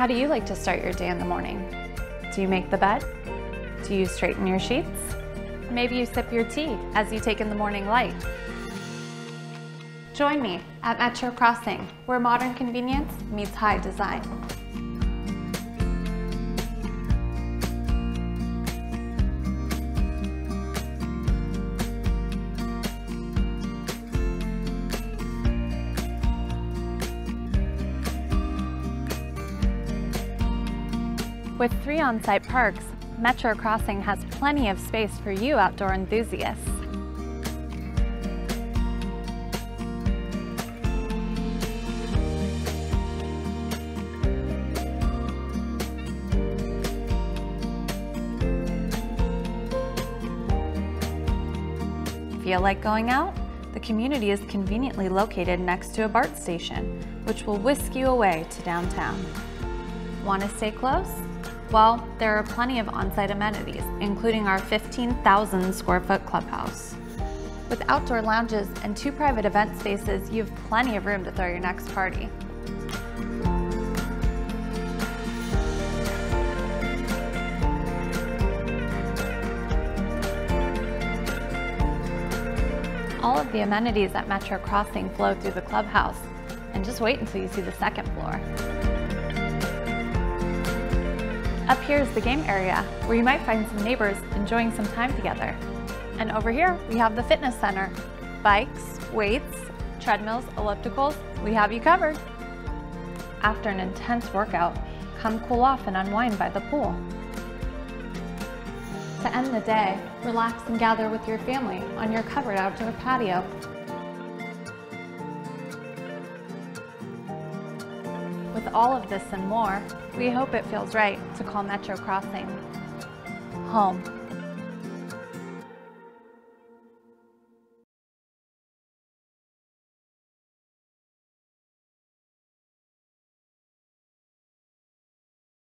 How do you like to start your day in the morning? Do you make the bed? Do you straighten your sheets? Maybe you sip your tea as you take in the morning light. Join me at Metro Crossing, where modern convenience meets high design. With three on-site parks, Metro Crossing has plenty of space for you outdoor enthusiasts. Feel like going out? The community is conveniently located next to a BART station, which will whisk you away to downtown. Want to stay close? Well, there are plenty of on-site amenities, including our 15,000 square foot clubhouse. With outdoor lounges and two private event spaces, you have plenty of room to throw your next party. All of the amenities at Metro Crossing flow through the clubhouse, and just wait until you see the second floor. Up here is the game area, where you might find some neighbors enjoying some time together. And over here, we have the fitness center. Bikes, weights, treadmills, ellipticals, we have you covered. After an intense workout, come cool off and unwind by the pool. To end the day, relax and gather with your family on your covered outdoor patio. With all of this and more, we hope it feels right to call Metro Crossing home.